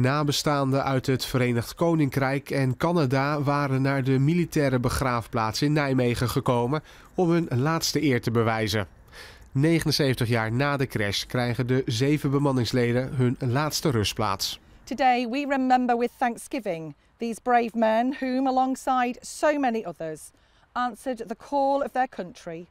Nabestaanden uit het Verenigd Koninkrijk en Canada waren naar de militaire begraafplaats in Nijmegen gekomen om hun laatste eer te bewijzen. 79 jaar na de crash krijgen de zeven bemanningsleden hun laatste rustplaats. Today we remember with thanksgiving these brave men whom, alongside so many others, answered the call of their country,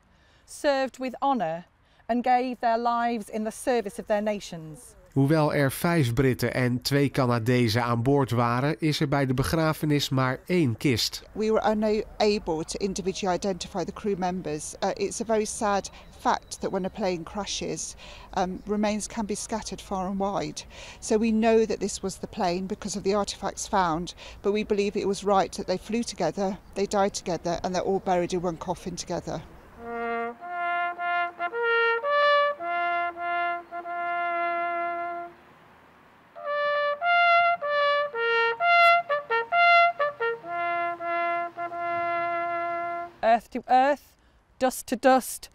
served with honour, and gave their lives in the service of their nations. Hoewel er vijf Britten en twee Canadezen aan boord waren, is er bij de begrafenis maar één kist. We were unable to individually identify the crew members. Uh, it's a very sad fact that when a plane crashes, um, remains can be scattered far and wide. So we know that this was the plane because of the artifacts found, but we believe it was right that they flew together, they died together, and they're all buried in one coffin together. Earth to earth, dust to dust,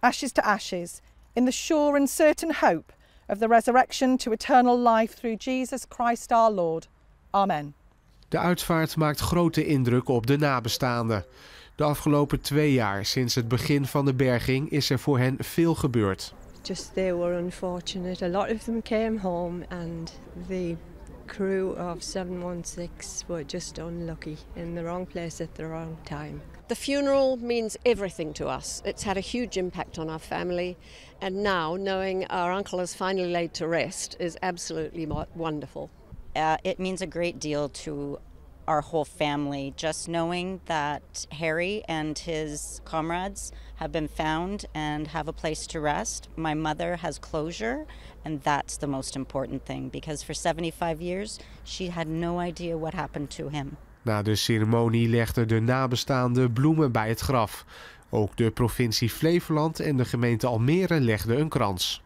ashes to ashes, in the sure and certain hope of the resurrection to eternal life through Jesus Christ our Lord. Amen. De uitvaart maakt grote indruk op de nabestaanden. De afgelopen twee jaar sinds het begin van de berging is er voor hen veel gebeurd. Just they were unfortunate. A lot of them came home and the crew of 716 were just unlucky in the wrong place at the wrong time. The funeral means everything to us. It's had a huge impact on our family, and now knowing our uncle is finally laid to rest is absolutely wonderful. Uh, it means a great deal to our whole family just knowing that Harry and his comrades have been found and have a place to rest. My mother has closure, and that's the most important thing because for 75 years she had no idea what happened to him. Na de ceremonie legden de nabestaanden bloemen bij het graf. Ook de provincie Flevoland en de gemeente Almere legden een krans.